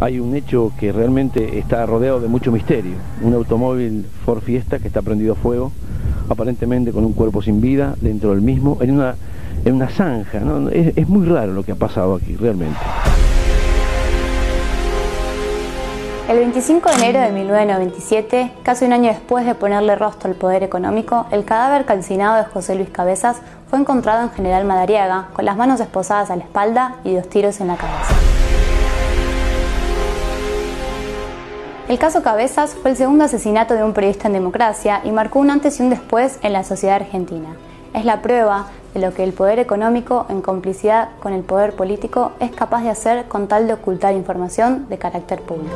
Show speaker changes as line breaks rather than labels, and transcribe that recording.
hay un hecho que realmente está rodeado de mucho misterio. Un automóvil Ford Fiesta que está prendido a fuego, aparentemente con un cuerpo sin vida dentro del mismo, en una, en una zanja. Es, es muy raro lo que ha pasado aquí, realmente.
El 25 de enero de 1997, casi un año después de ponerle rostro al poder económico, el cadáver calcinado de José Luis Cabezas fue encontrado en General Madariaga, con las manos esposadas a la espalda y dos tiros en la cabeza. El caso Cabezas fue el segundo asesinato de un periodista en democracia y marcó un antes y un después en la sociedad argentina. Es la prueba de lo que el poder económico, en complicidad con el poder político, es capaz de hacer con tal de ocultar información de carácter público.